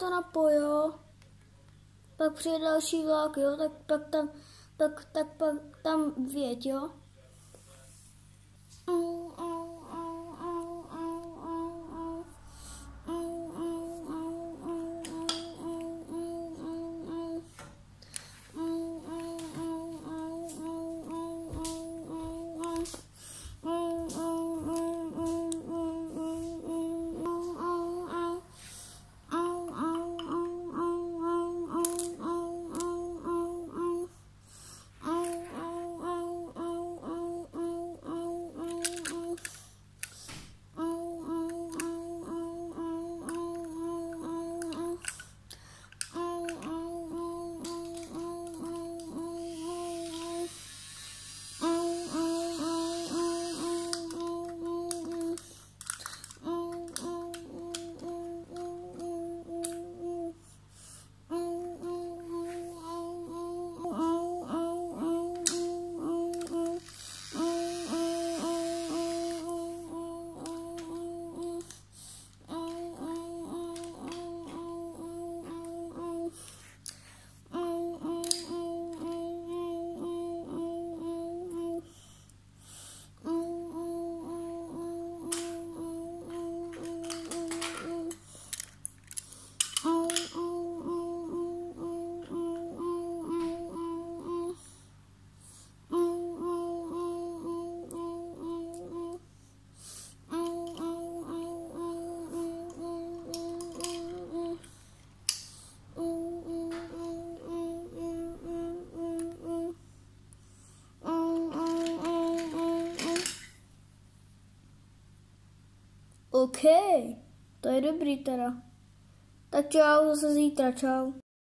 to napoj, jo. Pak přijde další vlak, jo, tak pak tam, pak, tak pak tam věď, jo. OK, to je dobrý teda. Tak čau, zase zítra, čau.